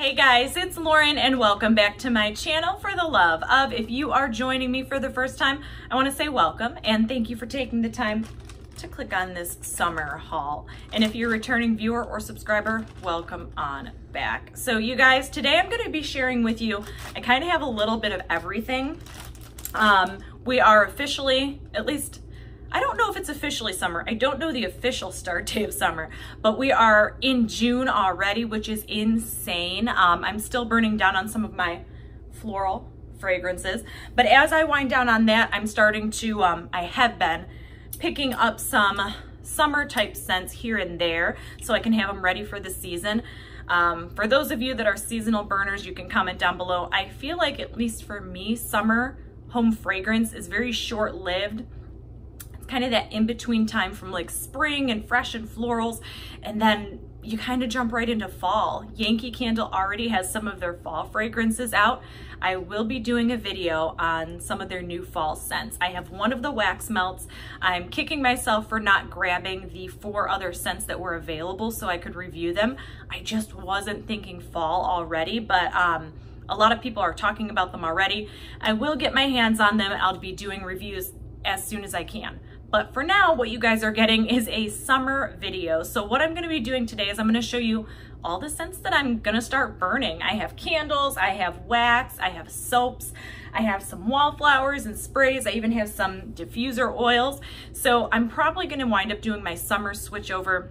Hey guys, it's Lauren and welcome back to my channel for the love of. If you are joining me for the first time, I wanna say welcome and thank you for taking the time to click on this summer haul. And if you're a returning viewer or subscriber, welcome on back. So you guys, today I'm gonna be sharing with you, I kind of have a little bit of everything. Um, we are officially, at least I don't know if it's officially summer. I don't know the official start date of summer, but we are in June already, which is insane. Um, I'm still burning down on some of my floral fragrances, but as I wind down on that, I'm starting to, um, I have been picking up some summer type scents here and there so I can have them ready for the season. Um, for those of you that are seasonal burners, you can comment down below. I feel like, at least for me, summer home fragrance is very short-lived kind of that in-between time from like spring and fresh and florals and then you kind of jump right into fall. Yankee Candle already has some of their fall fragrances out. I will be doing a video on some of their new fall scents. I have one of the wax melts. I'm kicking myself for not grabbing the four other scents that were available so I could review them. I just wasn't thinking fall already, but um, a lot of people are talking about them already. I will get my hands on them. I'll be doing reviews as soon as I can. But for now, what you guys are getting is a summer video. So what I'm gonna be doing today is I'm gonna show you all the scents that I'm gonna start burning. I have candles, I have wax, I have soaps, I have some wallflowers and sprays. I even have some diffuser oils. So I'm probably gonna wind up doing my summer switch over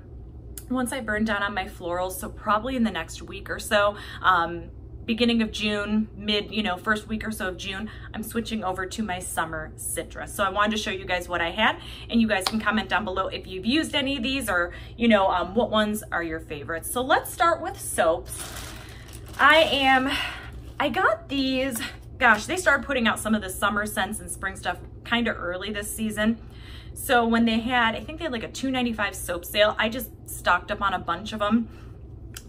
once I burn down on my florals. So probably in the next week or so. Um, beginning of June, mid, you know, first week or so of June, I'm switching over to my summer citrus. So I wanted to show you guys what I had and you guys can comment down below if you've used any of these or, you know, um, what ones are your favorites. So let's start with soaps. I am, I got these, gosh, they started putting out some of the summer scents and spring stuff kind of early this season. So when they had, I think they had like a 2.95 soap sale, I just stocked up on a bunch of them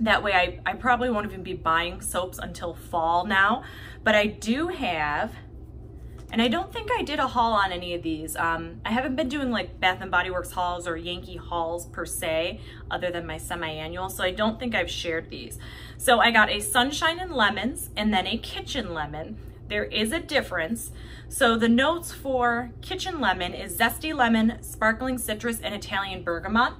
that way I, I probably won't even be buying soaps until fall now, but I do have, and I don't think I did a haul on any of these. Um, I haven't been doing like Bath & Body Works hauls or Yankee hauls per se, other than my semi-annual, so I don't think I've shared these. So I got a Sunshine and Lemons and then a Kitchen Lemon. There is a difference. So the notes for Kitchen Lemon is Zesty Lemon, Sparkling Citrus, and Italian Bergamot.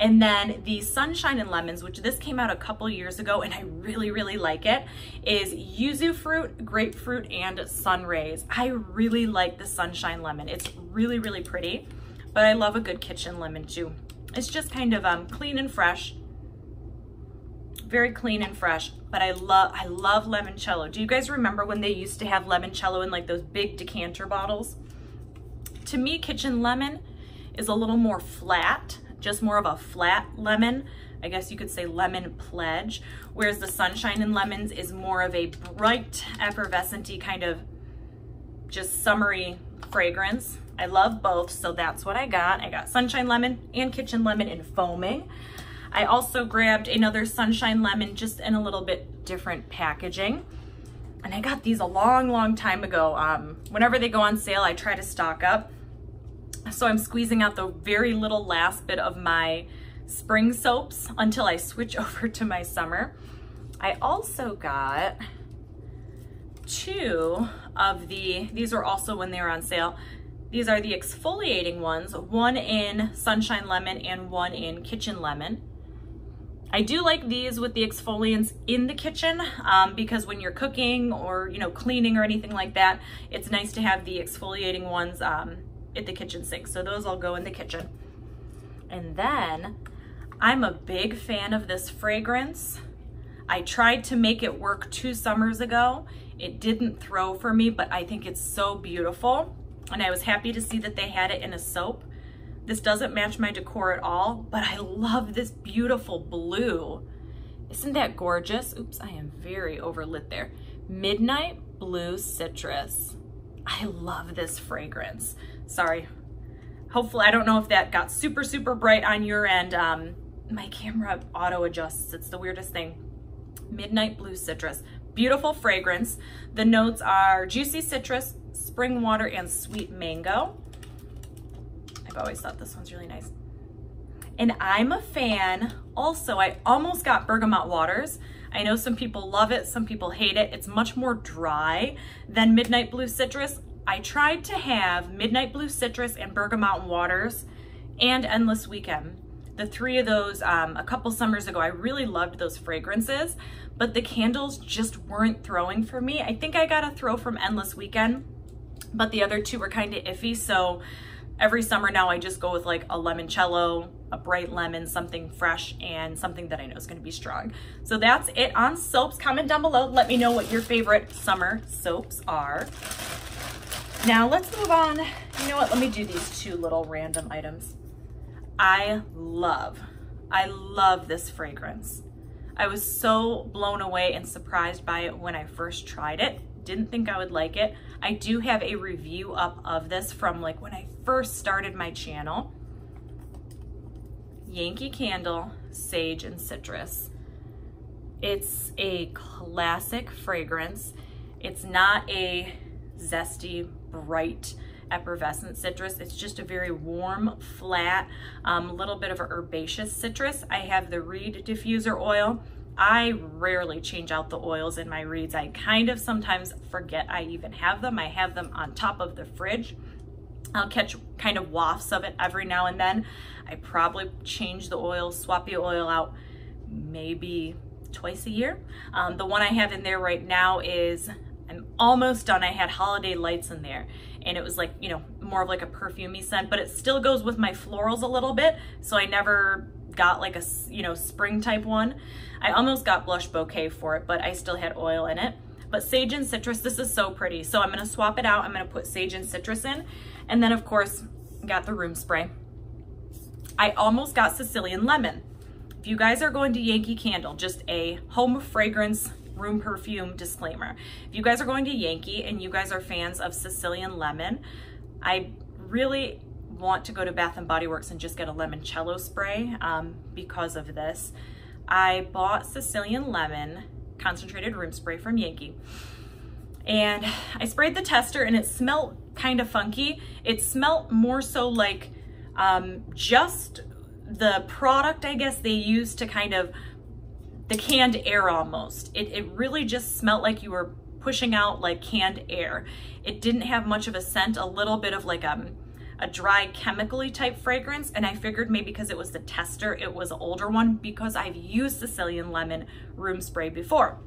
And then the Sunshine and Lemons, which this came out a couple years ago and I really, really like it, is yuzu fruit, grapefruit, and sun rays. I really like the Sunshine Lemon. It's really, really pretty, but I love a good kitchen lemon too. It's just kind of um, clean and fresh, very clean and fresh, but I love I love limoncello. Do you guys remember when they used to have limoncello in like those big decanter bottles? To me, kitchen lemon is a little more flat just more of a flat lemon. I guess you could say lemon pledge, whereas the Sunshine and Lemons is more of a bright, effervescent kind of just summery fragrance. I love both, so that's what I got. I got Sunshine Lemon and Kitchen Lemon in foaming. I also grabbed another Sunshine Lemon just in a little bit different packaging. And I got these a long, long time ago. Um, whenever they go on sale, I try to stock up. So I'm squeezing out the very little last bit of my spring soaps until I switch over to my summer. I also got two of the, these are also when they were on sale, these are the exfoliating ones, one in Sunshine Lemon and one in Kitchen Lemon. I do like these with the exfoliants in the kitchen um, because when you're cooking or you know cleaning or anything like that, it's nice to have the exfoliating ones um, at the kitchen sink. So those all go in the kitchen. And then I'm a big fan of this fragrance. I tried to make it work two summers ago. It didn't throw for me, but I think it's so beautiful. And I was happy to see that they had it in a soap. This doesn't match my decor at all, but I love this beautiful blue. Isn't that gorgeous? Oops, I am very overlit there. Midnight Blue Citrus. I love this fragrance. Sorry. Hopefully, I don't know if that got super, super bright on your end. Um, my camera auto adjusts. It's the weirdest thing. Midnight Blue Citrus. Beautiful fragrance. The notes are juicy citrus, spring water, and sweet mango. I've always thought this one's really nice. And I'm a fan. Also, I almost got Bergamot Waters. I know some people love it, some people hate it. It's much more dry than Midnight Blue Citrus. I tried to have Midnight Blue Citrus and Bergamot Waters and Endless Weekend. The three of those um, a couple summers ago, I really loved those fragrances, but the candles just weren't throwing for me. I think I got a throw from Endless Weekend, but the other two were kind of iffy. So every summer now I just go with like a limoncello, a bright lemon, something fresh, and something that I know is gonna be strong. So that's it on soaps. Comment down below. Let me know what your favorite summer soaps are. Now let's move on. You know what, let me do these two little random items. I love, I love this fragrance. I was so blown away and surprised by it when I first tried it. Didn't think I would like it. I do have a review up of this from like when I first started my channel. Yankee Candle, Sage and Citrus. It's a classic fragrance. It's not a zesty, bright, effervescent citrus. It's just a very warm, flat, um, little bit of herbaceous citrus. I have the reed diffuser oil. I rarely change out the oils in my reeds. I kind of sometimes forget I even have them. I have them on top of the fridge. I'll catch kind of wafts of it every now and then. I probably change the oil, swap the oil out maybe twice a year. Um, the one I have in there right now is I'm almost done. I had holiday lights in there and it was like, you know, more of like a perfumey scent, but it still goes with my florals a little bit. So I never got like a, you know, spring type one. I almost got blush bouquet for it, but I still had oil in it. But sage and citrus, this is so pretty. So I'm gonna swap it out. I'm gonna put sage and citrus in. And then of course, got the room spray. I almost got Sicilian lemon. If you guys are going to Yankee Candle, just a home fragrance room perfume disclaimer. If you guys are going to Yankee and you guys are fans of Sicilian Lemon, I really want to go to Bath & Body Works and just get a limoncello spray um, because of this. I bought Sicilian Lemon concentrated room spray from Yankee and I sprayed the tester and it smelled kind of funky. It smelled more so like um, just the product I guess they use to kind of the canned air almost. It, it really just smelled like you were pushing out like canned air. It didn't have much of a scent, a little bit of like a, um, a dry chemically type fragrance. And I figured maybe because it was the tester, it was an older one because I've used Sicilian lemon room spray before.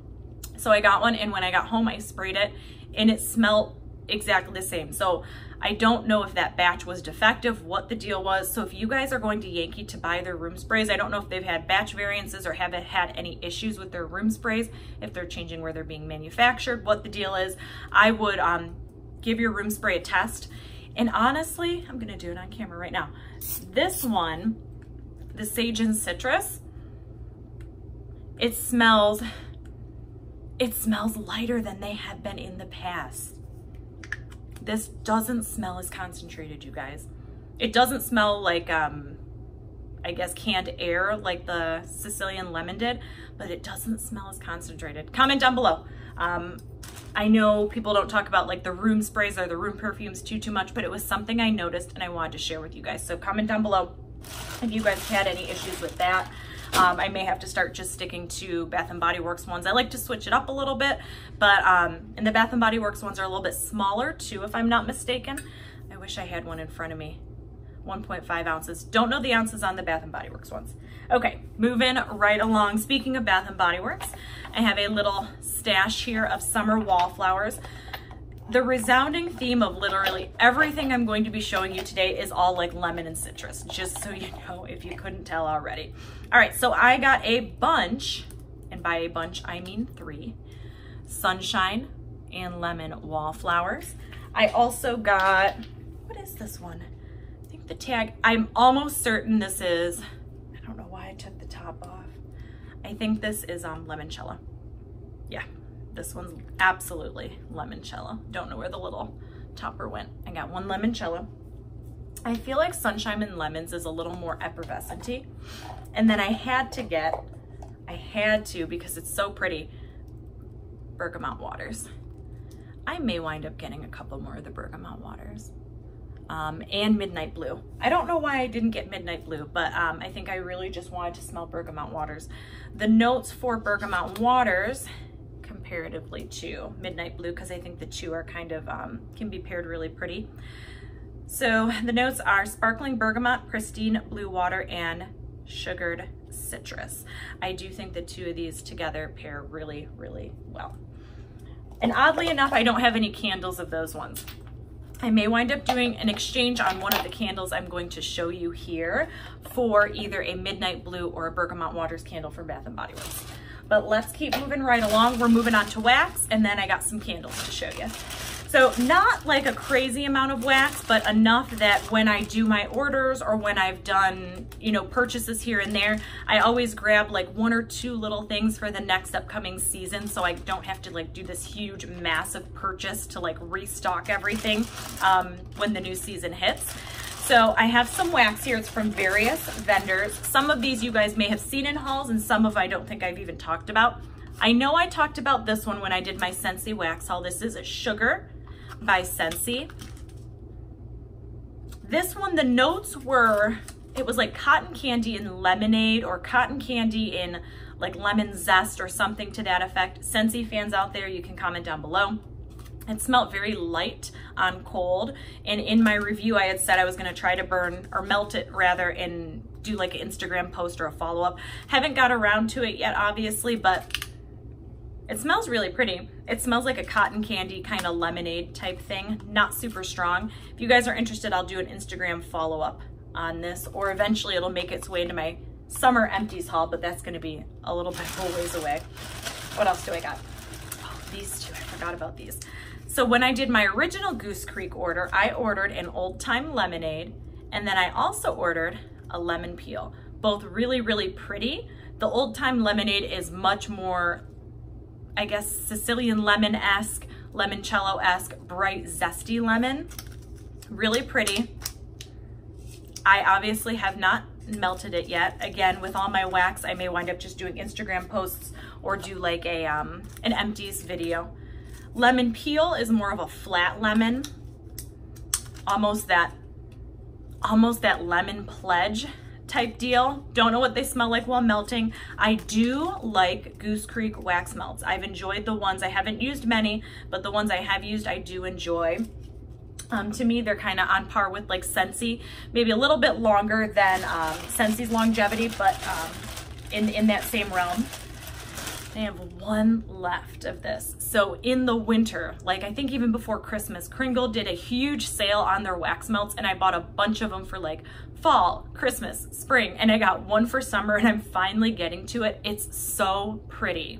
So I got one and when I got home, I sprayed it and it smelled exactly the same. So I don't know if that batch was defective, what the deal was. So if you guys are going to Yankee to buy their room sprays, I don't know if they've had batch variances or haven't had any issues with their room sprays, if they're changing where they're being manufactured, what the deal is. I would um, give your room spray a test. And honestly, I'm gonna do it on camera right now. This one, the Sage and Citrus, it smells, it smells lighter than they have been in the past. This doesn't smell as concentrated, you guys. It doesn't smell like, um, I guess, canned air like the Sicilian lemon did, but it doesn't smell as concentrated. Comment down below. Um, I know people don't talk about like the room sprays or the room perfumes too, too much, but it was something I noticed and I wanted to share with you guys. So comment down below if you guys had any issues with that. Um, I may have to start just sticking to Bath & Body Works ones. I like to switch it up a little bit, but um, and the Bath & Body Works ones are a little bit smaller too, if I'm not mistaken. I wish I had one in front of me. 1.5 ounces. Don't know the ounces on the Bath & Body Works ones. Okay, moving right along. Speaking of Bath & Body Works, I have a little stash here of summer wallflowers the resounding theme of literally everything I'm going to be showing you today is all like lemon and citrus, just so you know if you couldn't tell already. All right, so I got a bunch, and by a bunch I mean three, sunshine and lemon wallflowers. I also got, what is this one? I think the tag, I'm almost certain this is, I don't know why I took the top off. I think this is um, limoncello. Yeah, this one's absolutely limoncello. Don't know where the little topper went. I got one limoncello. I feel like Sunshine and Lemons is a little more effervescenty. And then I had to get, I had to because it's so pretty, Bergamot Waters. I may wind up getting a couple more of the Bergamot Waters. um, and Midnight Blue. I don't know why I didn't get Midnight Blue, but um, I think I really just wanted to smell Bergamot Waters. The notes for Bergamot Waters comparatively to Midnight Blue because I think the two are kind of, um, can be paired really pretty. So the notes are sparkling bergamot, pristine blue water, and sugared citrus. I do think the two of these together pair really, really well. And oddly enough, I don't have any candles of those ones. I may wind up doing an exchange on one of the candles I'm going to show you here for either a Midnight Blue or a Bergamot Waters candle for Bath & Body Works. But let's keep moving right along. We're moving on to wax and then I got some candles to show you. So not like a crazy amount of wax, but enough that when I do my orders or when I've done, you know, purchases here and there, I always grab like one or two little things for the next upcoming season so I don't have to like do this huge massive purchase to like restock everything um, when the new season hits. So I have some wax here. It's from various vendors. Some of these you guys may have seen in hauls and some of I don't think I've even talked about. I know I talked about this one when I did my Scentsy wax haul. This is a sugar by Scentsy. This one, the notes were, it was like cotton candy and lemonade or cotton candy in like lemon zest or something to that effect. Scentsy fans out there, you can comment down below. It smelled very light on cold. And in my review, I had said I was gonna try to burn or melt it rather and do like an Instagram post or a follow-up. Haven't got around to it yet, obviously, but it smells really pretty. It smells like a cotton candy kind of lemonade type thing, not super strong. If you guys are interested, I'll do an Instagram follow-up on this, or eventually it'll make its way into my summer empties haul, but that's gonna be a little bit a ways away. What else do I got? Oh, these two, I forgot about these. So when I did my original Goose Creek order, I ordered an Old Time Lemonade, and then I also ordered a lemon peel. Both really, really pretty. The Old Time Lemonade is much more I guess, Sicilian lemon-esque, limoncello-esque, bright, zesty lemon. Really pretty. I obviously have not melted it yet. Again, with all my wax, I may wind up just doing Instagram posts or do like a um, an empties video. Lemon peel is more of a flat lemon. Almost that, almost that lemon pledge type deal. Don't know what they smell like while melting. I do like Goose Creek wax melts. I've enjoyed the ones. I haven't used many, but the ones I have used, I do enjoy. Um, to me, they're kind of on par with like Scentsy, maybe a little bit longer than um, Scentsy's longevity, but um, in, in that same realm. I have one left of this. So in the winter, like I think even before Christmas, Kringle did a huge sale on their wax melts and I bought a bunch of them for like fall, Christmas, spring, and I got one for summer and I'm finally getting to it. It's so pretty.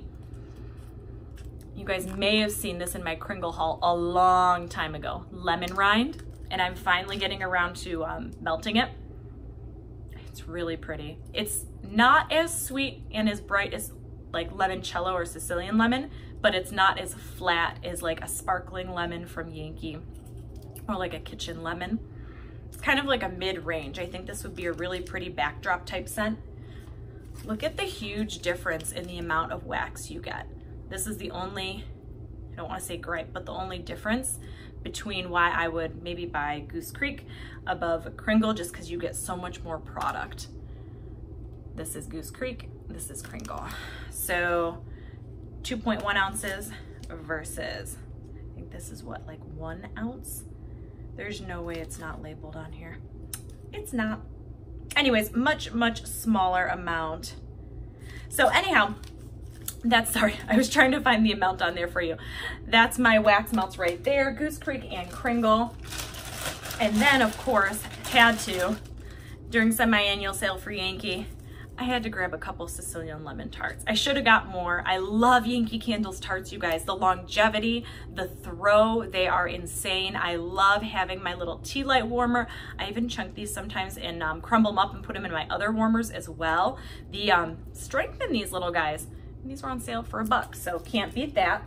You guys may have seen this in my Kringle haul a long time ago. Lemon rind, and I'm finally getting around to um, melting it. It's really pretty. It's not as sweet and as bright as like limoncello or Sicilian lemon, but it's not as flat as like a sparkling lemon from Yankee or like a kitchen lemon. It's kind of like a mid-range. I think this would be a really pretty backdrop type scent. Look at the huge difference in the amount of wax you get. This is the only, I don't want to say gripe, but the only difference between why I would maybe buy Goose Creek above Kringle just because you get so much more product. This is Goose Creek, this is Kringle. So 2.1 ounces versus, I think this is what, like one ounce? There's no way it's not labeled on here. It's not. Anyways, much, much smaller amount. So anyhow, that's, sorry, I was trying to find the amount on there for you. That's my wax melts right there, Goose Creek and Kringle. And then, of course, had to, during semi-annual sale for Yankee, I had to grab a couple Sicilian lemon tarts. I should have got more. I love Yankee Candles tarts, you guys. The longevity, the throw, they are insane. I love having my little tea light warmer. I even chunk these sometimes and um, crumble them up and put them in my other warmers as well. The um, strength in these little guys, these were on sale for a buck, so can't beat that.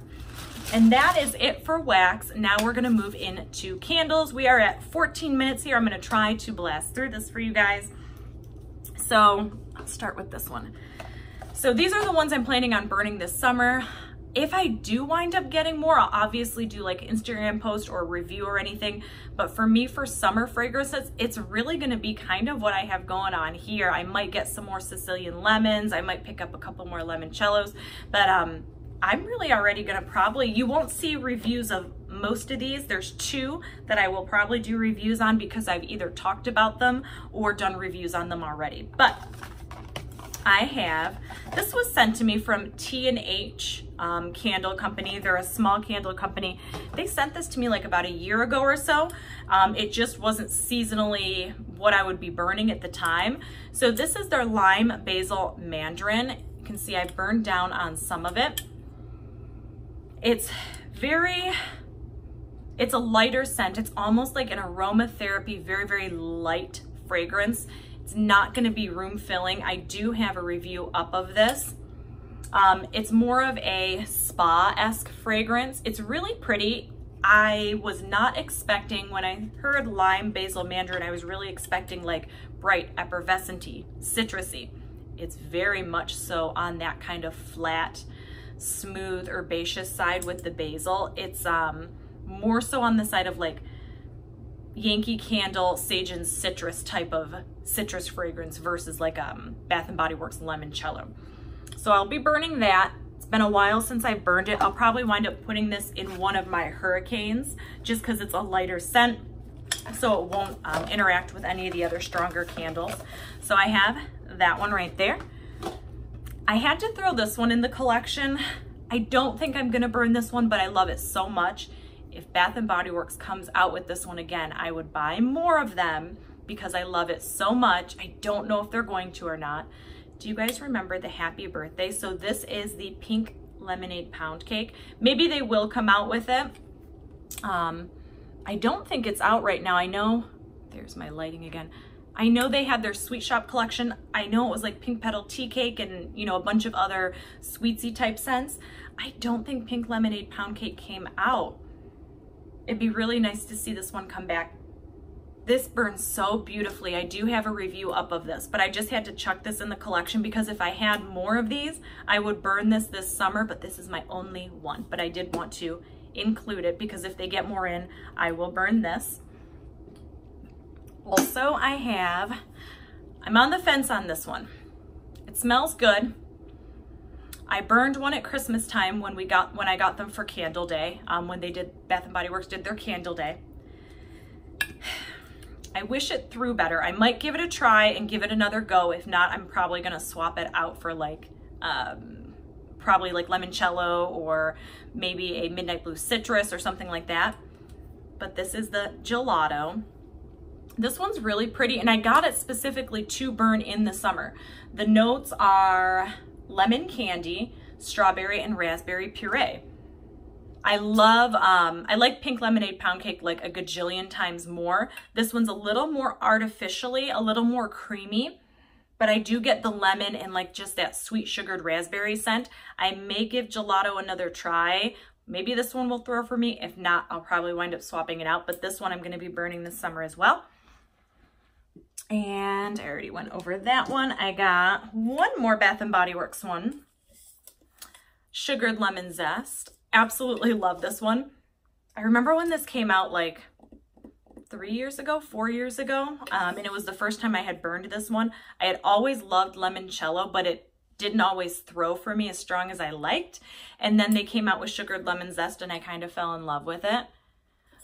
And that is it for wax. Now we're gonna move into candles. We are at 14 minutes here. I'm gonna try to blast through this for you guys. So I'll start with this one. So these are the ones I'm planning on burning this summer. if I do wind up getting more, I'll obviously do like Instagram post or review or anything. But for me, for summer fragrances, it's really gonna be kind of what I have going on here. I might get some more Sicilian lemons. I might pick up a couple more limoncellos, but um, I'm really already gonna probably, you won't see reviews of most of these. There's two that I will probably do reviews on because I've either talked about them or done reviews on them already. But I have, this was sent to me from T&H um, Candle Company. They're a small candle company. They sent this to me like about a year ago or so. Um, it just wasn't seasonally what I would be burning at the time. So this is their Lime Basil Mandarin. You can see I burned down on some of it. It's very, it's a lighter scent. It's almost like an aromatherapy, very, very light fragrance. It's not gonna be room filling. I do have a review up of this. Um, it's more of a spa-esque fragrance. It's really pretty. I was not expecting, when I heard lime basil mandarin, I was really expecting like bright, effervescent citrusy. It's very much so on that kind of flat, smooth, herbaceous side with the basil. It's um, more so on the side of like Yankee Candle Sage and Citrus type of citrus fragrance versus like um, Bath & Body Works Limoncello. So I'll be burning that. It's been a while since I burned it. I'll probably wind up putting this in one of my Hurricanes just because it's a lighter scent so it won't um, interact with any of the other stronger candles. So I have that one right there. I had to throw this one in the collection. I don't think I'm gonna burn this one, but I love it so much if Bath & Body Works comes out with this one again, I would buy more of them because I love it so much. I don't know if they're going to or not. Do you guys remember the happy birthday? So this is the pink lemonade pound cake. Maybe they will come out with it. Um, I don't think it's out right now. I know, there's my lighting again. I know they had their sweet shop collection. I know it was like pink petal tea cake and you know a bunch of other sweetsy type scents. I don't think pink lemonade pound cake came out it'd be really nice to see this one come back. This burns so beautifully. I do have a review up of this, but I just had to chuck this in the collection because if I had more of these, I would burn this this summer, but this is my only one. But I did want to include it because if they get more in, I will burn this. Also, I have, I'm on the fence on this one. It smells good. I burned one at Christmas time when we got when I got them for Candle Day, um, when they did Bath and Body Works did their Candle Day. I wish it threw better. I might give it a try and give it another go. If not, I'm probably gonna swap it out for like um, probably like limoncello or maybe a midnight blue citrus or something like that. But this is the gelato. This one's really pretty and I got it specifically to burn in the summer. The notes are lemon candy, strawberry, and raspberry puree. I love, um, I like pink lemonade pound cake like a gajillion times more. This one's a little more artificially, a little more creamy, but I do get the lemon and like just that sweet sugared raspberry scent. I may give gelato another try. Maybe this one will throw for me. If not, I'll probably wind up swapping it out, but this one I'm gonna be burning this summer as well. And I already went over that one. I got one more Bath & Body Works one. Sugared Lemon Zest. Absolutely love this one. I remember when this came out like three years ago, four years ago, um, and it was the first time I had burned this one. I had always loved limoncello, but it didn't always throw for me as strong as I liked. And then they came out with sugared lemon zest and I kind of fell in love with it.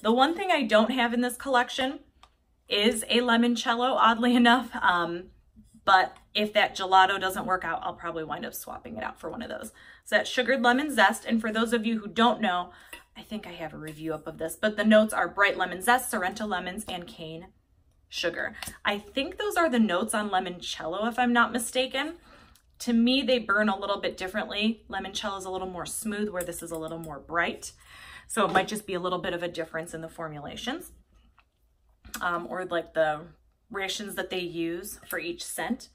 The one thing I don't have in this collection is a limoncello, oddly enough. Um, but if that gelato doesn't work out, I'll probably wind up swapping it out for one of those. So that's sugared lemon zest. And for those of you who don't know, I think I have a review up of this, but the notes are bright lemon zest, Sorrento lemons, and cane sugar. I think those are the notes on limoncello, if I'm not mistaken. To me, they burn a little bit differently. Limoncello is a little more smooth, where this is a little more bright. So it might just be a little bit of a difference in the formulations um, or like the rations that they use for each scent.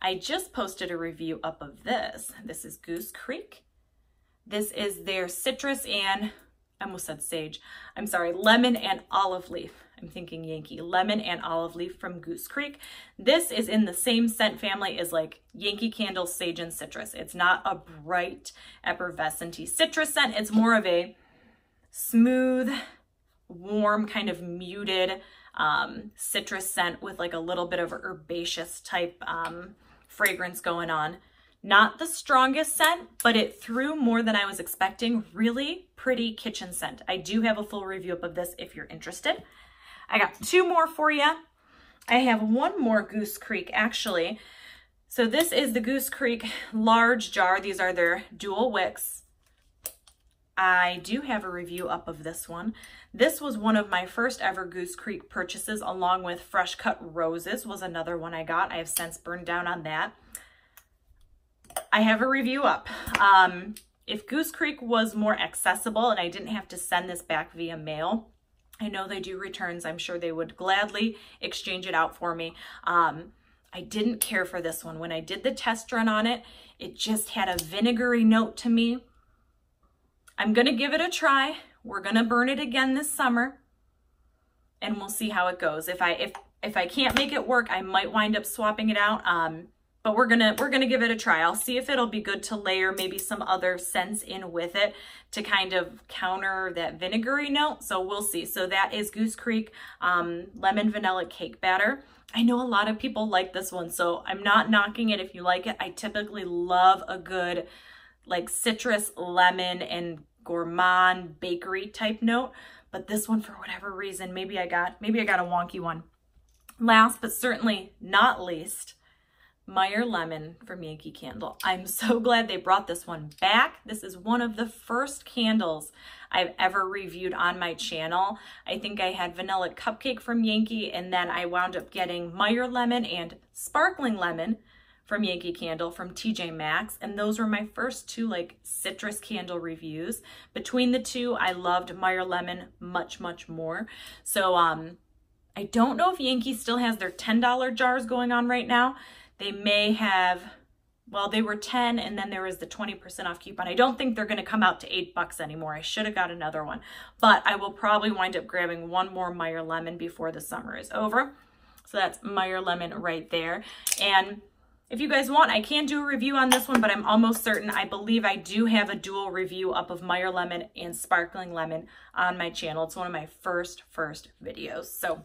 I just posted a review up of this. This is Goose Creek. This is their citrus and, I almost said sage, I'm sorry, lemon and olive leaf. I'm thinking Yankee lemon and olive leaf from Goose Creek. This is in the same scent family as like Yankee Candle Sage and Citrus. It's not a bright effervescent citrus scent. It's more of a smooth, warm, kind of muted um, citrus scent with like a little bit of herbaceous type um, fragrance going on. Not the strongest scent, but it threw more than I was expecting. Really pretty kitchen scent. I do have a full review up of this if you're interested. I got two more for you. I have one more Goose Creek actually. So this is the Goose Creek large jar. These are their dual wicks. I do have a review up of this one. This was one of my first ever Goose Creek purchases along with Fresh Cut Roses was another one I got. I have since burned down on that. I have a review up. Um, if Goose Creek was more accessible and I didn't have to send this back via mail, I know they do returns. I'm sure they would gladly exchange it out for me. Um, I didn't care for this one. When I did the test run on it, it just had a vinegary note to me. I'm going to give it a try. We're going to burn it again this summer and we'll see how it goes. If I if if I can't make it work, I might wind up swapping it out. Um, but we're gonna we're gonna give it a try. I'll see if it'll be good to layer maybe some other scents in with it to kind of counter that vinegary note. So we'll see. So that is Goose Creek um, lemon vanilla cake batter. I know a lot of people like this one, so I'm not knocking it if you like it. I typically love a good like citrus, lemon, and gourmand bakery type note. But this one, for whatever reason, maybe I got maybe I got a wonky one. Last but certainly not least, Meyer Lemon from Yankee Candle. I'm so glad they brought this one back. This is one of the first candles I've ever reviewed on my channel. I think I had Vanilla Cupcake from Yankee and then I wound up getting Meyer Lemon and Sparkling Lemon from Yankee Candle from TJ Maxx and those were my first two like citrus candle reviews. Between the two, I loved Meyer Lemon much, much more. So um, I don't know if Yankee still has their $10 jars going on right now. They may have, well, they were 10 and then there was the 20% off coupon. I don't think they're going to come out to eight bucks anymore. I should have got another one, but I will probably wind up grabbing one more Meyer Lemon before the summer is over. So that's Meyer Lemon right there. And if you guys want, I can do a review on this one, but I'm almost certain, I believe I do have a dual review up of Meyer Lemon and Sparkling Lemon on my channel. It's one of my first, first videos. So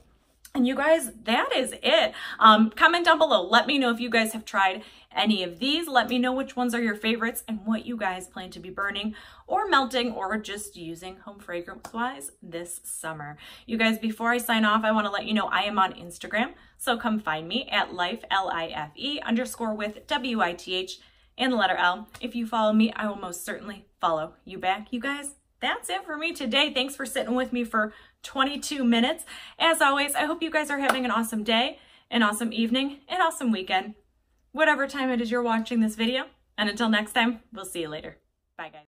and you guys, that is it. Um, comment down below. Let me know if you guys have tried any of these. Let me know which ones are your favorites and what you guys plan to be burning or melting or just using home fragrance wise this summer. You guys, before I sign off, I want to let you know I am on Instagram. So come find me at life, L-I-F-E underscore with W-I-T-H and the letter L. If you follow me, I will most certainly follow you back. You guys, that's it for me today. Thanks for sitting with me for 22 minutes. As always, I hope you guys are having an awesome day, an awesome evening, an awesome weekend, whatever time it is you're watching this video. And until next time, we'll see you later. Bye, guys.